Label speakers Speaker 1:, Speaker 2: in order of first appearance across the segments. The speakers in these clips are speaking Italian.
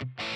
Speaker 1: Bye.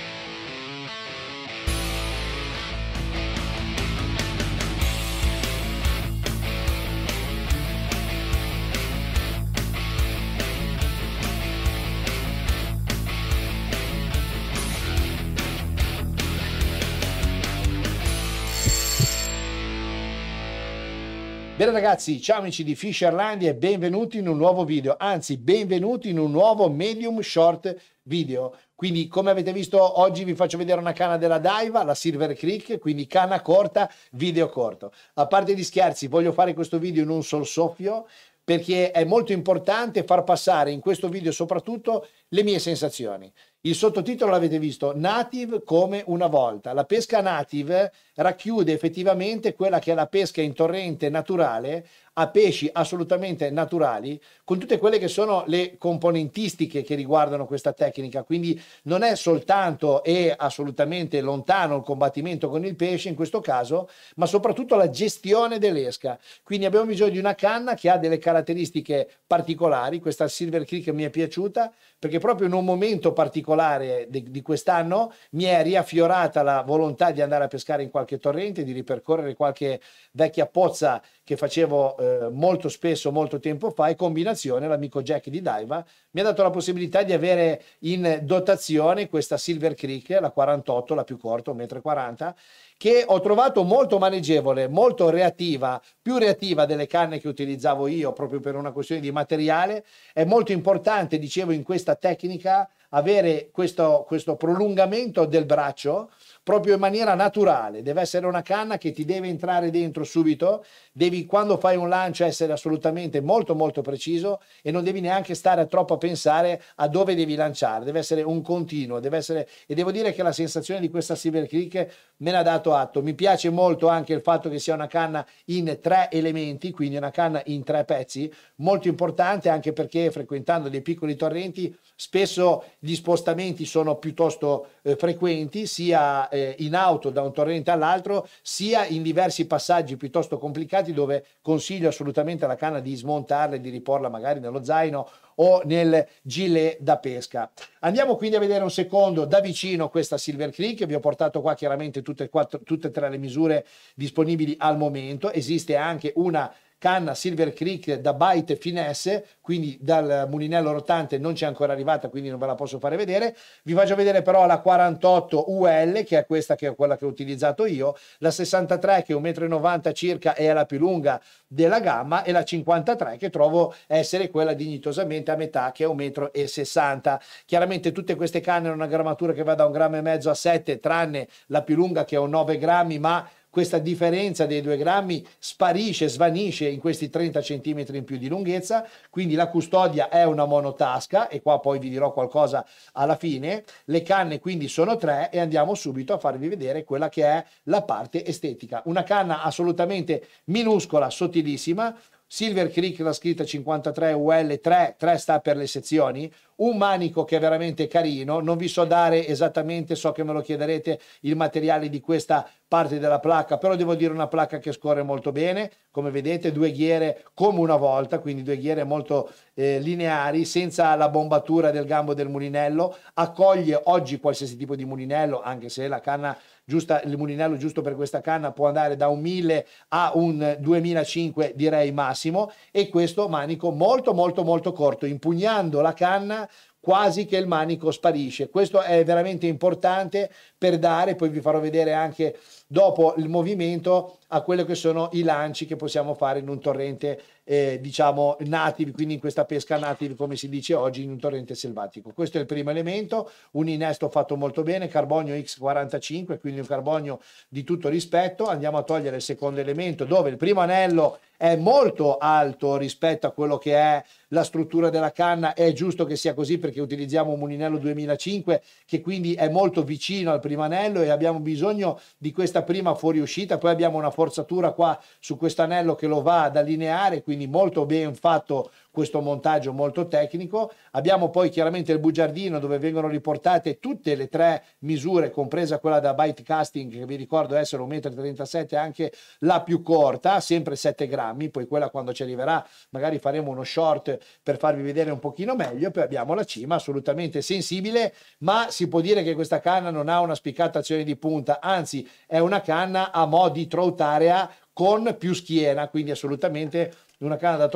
Speaker 1: Bene ragazzi, ciao amici di Fisherlandia e benvenuti in un nuovo video, anzi benvenuti in un nuovo medium short video. Quindi come avete visto oggi vi faccio vedere una canna della Daiva, la Silver Creek, quindi canna corta, video corto. A parte gli scherzi, voglio fare questo video in un sol soffio perché è molto importante far passare in questo video soprattutto le mie sensazioni. Il sottotitolo l'avete visto, Native come una volta. La pesca native racchiude effettivamente quella che è la pesca in torrente naturale a pesci assolutamente naturali con tutte quelle che sono le componentistiche che riguardano questa tecnica. Quindi non è soltanto e assolutamente lontano il combattimento con il pesce in questo caso, ma soprattutto la gestione dell'esca. Quindi abbiamo bisogno di una canna che ha delle caratteristiche particolari. Questa Silver Creek mi è piaciuta perché proprio in un momento particolare di, di quest'anno mi è riaffiorata la volontà di andare a pescare in qualche torrente, di ripercorrere qualche vecchia pozza che facevo eh, molto spesso, molto tempo fa, e combinazione, l'amico Jack di Daiva, mi ha dato la possibilità di avere in dotazione questa Silver Creek, la 48, la più corta, 1,40 m, che ho trovato molto maneggevole, molto reattiva, più reattiva delle canne che utilizzavo io proprio per una questione di materiale. È molto importante, dicevo, in questa tecnica avere questo, questo prolungamento del braccio proprio in maniera naturale, deve essere una canna che ti deve entrare dentro subito, devi quando fai un lancio essere assolutamente molto molto preciso e non devi neanche stare troppo a pensare a dove devi lanciare, deve essere un continuo, deve essere e devo dire che la sensazione di questa Silver Creek me l'ha dato atto, mi piace molto anche il fatto che sia una canna in tre elementi, quindi una canna in tre pezzi, molto importante anche perché frequentando dei piccoli torrenti spesso gli spostamenti sono piuttosto eh, frequenti sia eh, in auto da un torrente all'altro sia in diversi passaggi piuttosto complicati dove consiglio assolutamente alla canna di smontarla e di riporla magari nello zaino o nel gilet da pesca. Andiamo quindi a vedere un secondo da vicino questa Silver Creek, vi ho portato qua chiaramente tutte e, quattro, tutte e tre le misure disponibili al momento, esiste anche una canna Silver Creek da Bite Finesse, quindi dal mulinello rotante non c'è ancora arrivata, quindi non ve la posso fare vedere. Vi faccio vedere però la 48 UL, che è questa che è quella che ho utilizzato io, la 63 che è 1,90 m circa e è la più lunga della gamma e la 53 che trovo essere quella dignitosamente a metà che è 1,60 m. Chiaramente tutte queste canne hanno una grammatura che va da un grammo e mezzo a 7, tranne la più lunga che è un 9 grammi, ma questa differenza dei due grammi sparisce, svanisce in questi 30 cm in più di lunghezza, quindi la custodia è una monotasca e qua poi vi dirò qualcosa alla fine, le canne quindi sono tre e andiamo subito a farvi vedere quella che è la parte estetica. Una canna assolutamente minuscola, sottilissima, Silver Creek la scritta 53 UL 3, 3 sta per le sezioni, un manico che è veramente carino, non vi so dare esattamente, so che me lo chiederete, il materiale di questa parte della placca, però devo dire una placca che scorre molto bene, come vedete due ghiere come una volta, quindi due ghiere molto eh, lineari, senza la bombatura del gambo del mulinello, accoglie oggi qualsiasi tipo di mulinello, anche se la canna giusta, il mulinello giusto per questa canna può andare da un 1000 a un 2005 direi massimo e questo manico molto molto molto corto, impugnando la canna quasi che il manico sparisce. Questo è veramente importante per dare, poi vi farò vedere anche dopo il movimento a quello che sono i lanci che possiamo fare in un torrente eh, diciamo native, quindi in questa pesca native come si dice oggi in un torrente selvatico. Questo è il primo elemento, un innesto fatto molto bene, carbonio X45, quindi un carbonio di tutto rispetto. Andiamo a togliere il secondo elemento dove il primo anello è molto alto rispetto a quello che è la struttura della canna, è giusto che sia così perché utilizziamo un mulinello 2005 che quindi è molto vicino al primo anello e abbiamo bisogno di questa prima fuoriuscita, poi abbiamo una forzatura qua su questo anello che lo va ad allineare, quindi molto ben fatto questo montaggio molto tecnico. Abbiamo poi chiaramente il bugiardino dove vengono riportate tutte le tre misure, compresa quella da bite casting che vi ricordo essere 1,37 m, anche la più corta, sempre 7 grammi, poi quella quando ci arriverà magari faremo uno short per farvi vedere un pochino meglio, poi abbiamo la cima assolutamente sensibile, ma si può dire che questa canna non ha una spiccata azione di punta, anzi è una canna a mo' di trout area con più schiena, quindi assolutamente una canna da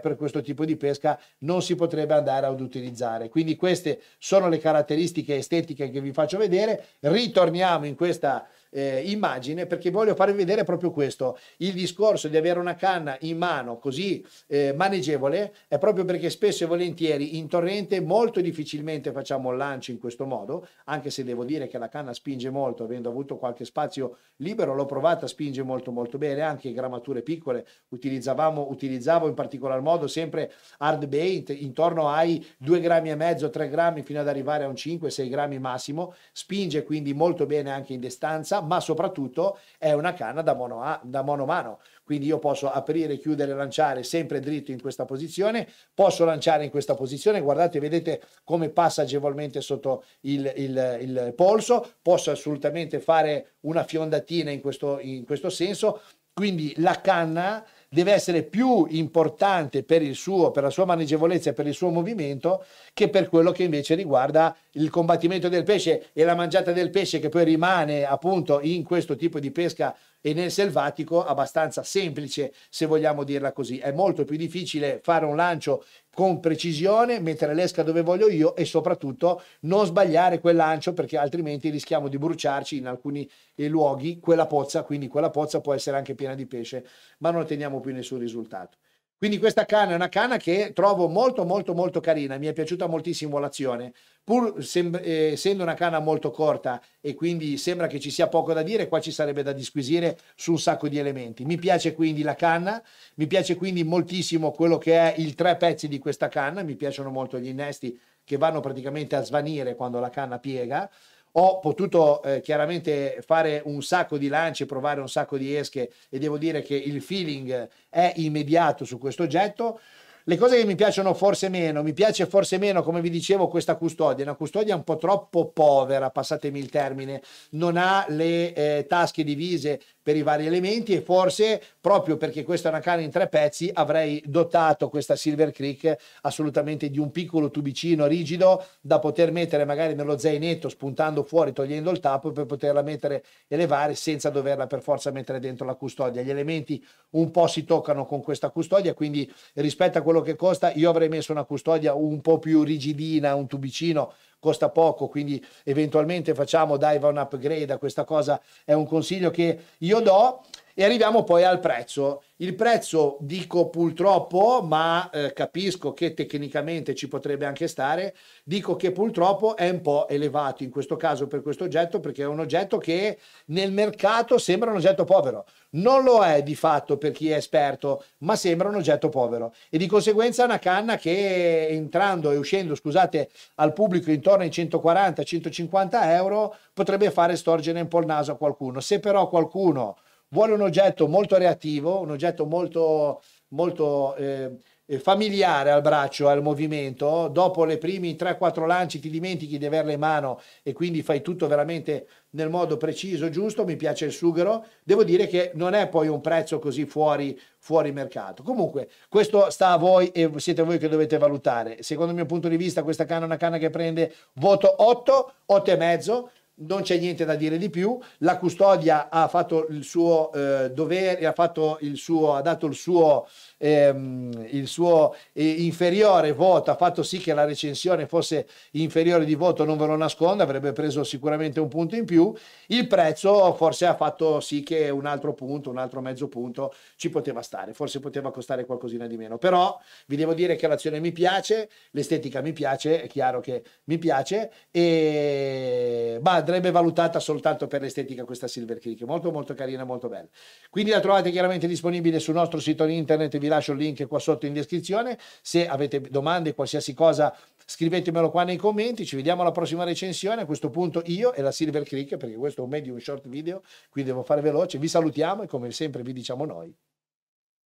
Speaker 1: per questo tipo di pesca non si potrebbe andare ad utilizzare. Quindi queste sono le caratteristiche estetiche che vi faccio vedere. Ritorniamo in questa eh, immagine perché voglio farvi vedere proprio questo. Il discorso di avere una canna in mano così eh, maneggevole è proprio perché spesso e volentieri in torrente molto difficilmente facciamo il lancio in questo modo, anche se devo dire che la canna spinge molto, avendo avuto qualche spazio libero, l'ho provata, spinge molto molto bene, anche grammature piccole, utilizzavamo, utilizzavo in particolar modo sempre hard bait intorno ai 2 grammi e mezzo, 3 grammi fino ad arrivare a un 5-6 grammi massimo, spinge quindi molto bene anche in distanza, ma soprattutto è una canna da, mono, da monomano. Quindi io posso aprire, chiudere, lanciare sempre dritto in questa posizione, posso lanciare in questa posizione, guardate, vedete come passa agevolmente sotto il, il, il polso, posso assolutamente fare una fiondatina in questo, in questo senso, quindi la canna deve essere più importante per, suo, per la sua maneggevolezza e per il suo movimento che per quello che invece riguarda il combattimento del pesce e la mangiata del pesce che poi rimane appunto in questo tipo di pesca e nel selvatico abbastanza semplice se vogliamo dirla così. È molto più difficile fare un lancio con precisione, mettere l'esca dove voglio io e soprattutto non sbagliare quel lancio perché altrimenti rischiamo di bruciarci in alcuni eh, luoghi quella pozza, quindi quella pozza può essere anche piena di pesce, ma non otteniamo più nessun risultato. Quindi questa canna è una canna che trovo molto molto molto carina, mi è piaciuta moltissimo l'azione, pur eh, essendo una canna molto corta e quindi sembra che ci sia poco da dire, qua ci sarebbe da disquisire su un sacco di elementi. Mi piace quindi la canna, mi piace quindi moltissimo quello che è il tre pezzi di questa canna, mi piacciono molto gli innesti che vanno praticamente a svanire quando la canna piega, ho potuto eh, chiaramente fare un sacco di lanci, provare un sacco di esche e devo dire che il feeling è immediato su questo oggetto. Le cose che mi piacciono forse meno, mi piace forse meno, come vi dicevo, questa custodia, una custodia un po' troppo povera, passatemi il termine, non ha le eh, tasche divise per i vari elementi e forse proprio perché questa è una canna in tre pezzi avrei dotato questa Silver Creek assolutamente di un piccolo tubicino rigido da poter mettere magari nello zainetto spuntando fuori togliendo il tappo per poterla mettere e levare senza doverla per forza mettere dentro la custodia. Gli elementi un po' si toccano con questa custodia quindi rispetto a quello che costa io avrei messo una custodia un po' più rigidina un tubicino costa poco, quindi eventualmente facciamo dive on upgrade, questa cosa è un consiglio che io do e arriviamo poi al prezzo. Il prezzo dico purtroppo, ma eh, capisco che tecnicamente ci potrebbe anche stare, dico che purtroppo è un po' elevato in questo caso per questo oggetto perché è un oggetto che nel mercato sembra un oggetto povero. Non lo è di fatto per chi è esperto, ma sembra un oggetto povero e di conseguenza una canna che entrando e uscendo, scusate, al pubblico intorno ai 140-150 euro potrebbe fare storgere un po' il naso a qualcuno. Se però qualcuno vuole un oggetto molto reattivo, un oggetto molto, molto eh familiare al braccio, al movimento, dopo le primi 3-4 lanci ti dimentichi di averla in mano e quindi fai tutto veramente nel modo preciso, giusto, mi piace il sughero, devo dire che non è poi un prezzo così fuori, fuori mercato. Comunque, questo sta a voi e siete voi che dovete valutare. Secondo il mio punto di vista questa canna è una canna che prende voto 8, 8 e mezzo, non c'è niente da dire di più. La custodia ha fatto il suo eh, dovere, ha, fatto il suo, ha dato il suo, ehm, il suo eh, inferiore voto, ha fatto sì che la recensione fosse inferiore di voto, non ve lo nascondo, avrebbe preso sicuramente un punto in più. Il prezzo forse ha fatto sì che un altro punto, un altro mezzo punto ci poteva stare, forse poteva costare qualcosina di meno. Però vi devo dire che l'azione mi piace, l'estetica mi piace, è chiaro che mi piace e bah, andrebbe valutata soltanto per l'estetica questa Silver Creek, molto molto carina, molto bella. Quindi la trovate chiaramente disponibile sul nostro sito internet, vi lascio il link qua sotto in descrizione, se avete domande, qualsiasi cosa scrivetemelo qua nei commenti, ci vediamo alla prossima recensione, a questo punto io e la Silver Creek, perché questo è un medium short video, quindi devo fare veloce, vi salutiamo e come sempre vi diciamo noi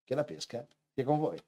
Speaker 1: che la pesca è con voi.